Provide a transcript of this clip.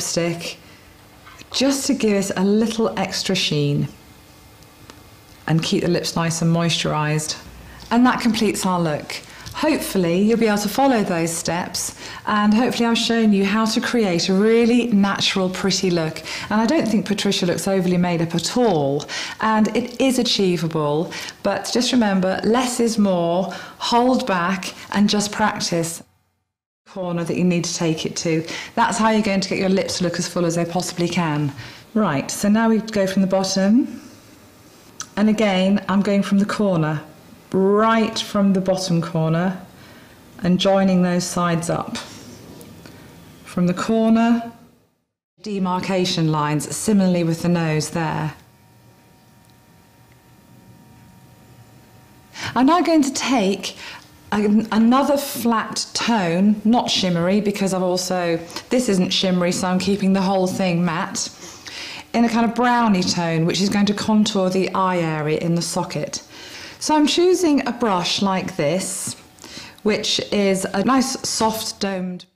lipstick just to give it a little extra sheen and keep the lips nice and moisturised. And that completes our look. Hopefully you'll be able to follow those steps and hopefully I've shown you how to create a really natural pretty look and I don't think Patricia looks overly made up at all and it is achievable but just remember less is more, hold back and just practice corner that you need to take it to. That's how you're going to get your lips to look as full as they possibly can. Right, so now we go from the bottom and again I'm going from the corner right from the bottom corner and joining those sides up. From the corner, demarcation lines, similarly with the nose there. I'm now going to take another flat tone, not shimmery because I've also, this isn't shimmery so I'm keeping the whole thing matte, in a kind of browny tone which is going to contour the eye area in the socket. So I'm choosing a brush like this, which is a nice soft domed